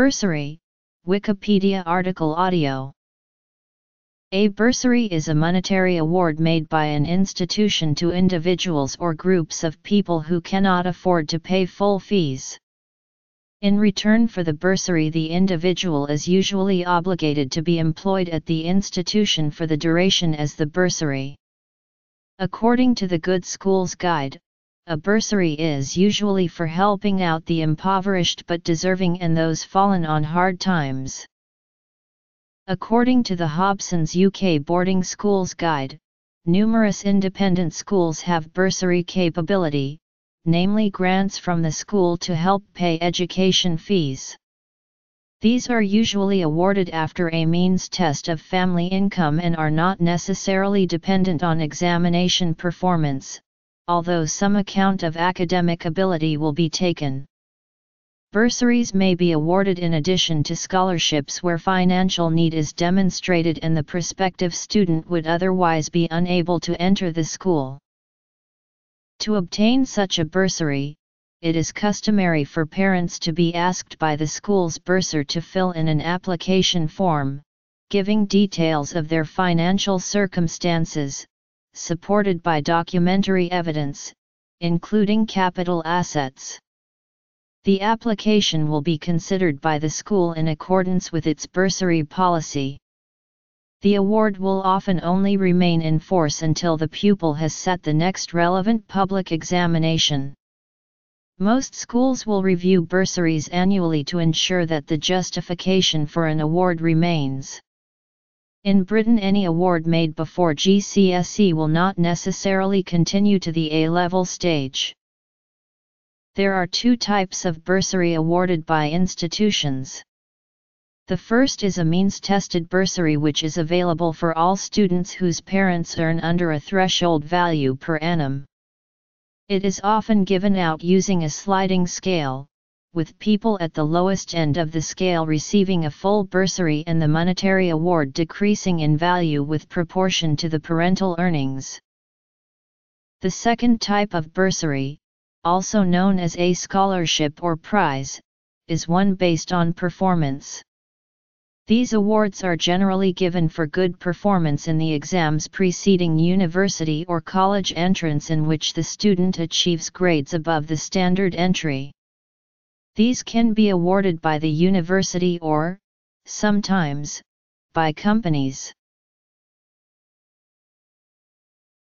Bursary, Wikipedia article audio. A bursary is a monetary award made by an institution to individuals or groups of people who cannot afford to pay full fees. In return for the bursary the individual is usually obligated to be employed at the institution for the duration as the bursary. According to the Good Schools Guide, a bursary is usually for helping out the impoverished but deserving and those fallen on hard times. According to the Hobson's UK Boarding Schools Guide, numerous independent schools have bursary capability, namely grants from the school to help pay education fees. These are usually awarded after a means test of family income and are not necessarily dependent on examination performance, although some account of academic ability will be taken. Bursaries may be awarded in addition to scholarships where financial need is demonstrated and the prospective student would otherwise be unable to enter the school. To obtain such a bursary, it is customary for parents to be asked by the school's bursar to fill in an application form, giving details of their financial circumstances, supported by documentary evidence, including capital assets. The application will be considered by the school in accordance with its bursary policy the award will often only remain in force until the pupil has set the next relevant public examination. Most schools will review bursaries annually to ensure that the justification for an award remains. In Britain any award made before GCSE will not necessarily continue to the A-level stage. There are two types of bursary awarded by institutions. The first is a means-tested bursary which is available for all students whose parents earn under a threshold value per annum. It is often given out using a sliding scale, with people at the lowest end of the scale receiving a full bursary and the monetary award decreasing in value with proportion to the parental earnings. The second type of bursary, also known as a scholarship or prize, is one based on performance. These awards are generally given for good performance in the exams preceding university or college entrance in which the student achieves grades above the standard entry. These can be awarded by the university or, sometimes, by companies.